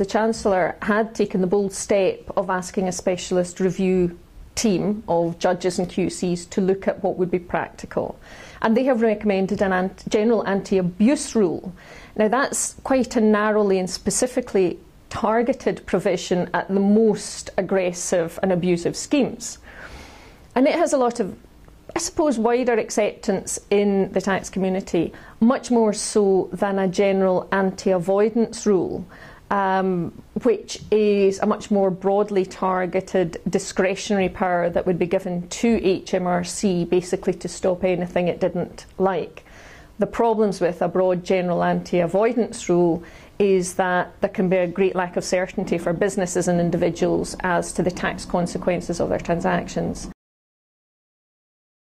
the Chancellor had taken the bold step of asking a specialist review team of judges and QCs to look at what would be practical. And they have recommended an general anti abuse rule. Now, that's quite a narrowly and specifically targeted provision at the most aggressive and abusive schemes. And it has a lot of, I suppose, wider acceptance in the tax community, much more so than a general anti avoidance rule. Um, which is a much more broadly targeted discretionary power that would be given to HMRC basically to stop anything it didn't like. The problems with a broad general anti avoidance rule is that there can be a great lack of certainty for businesses and individuals as to the tax consequences of their transactions.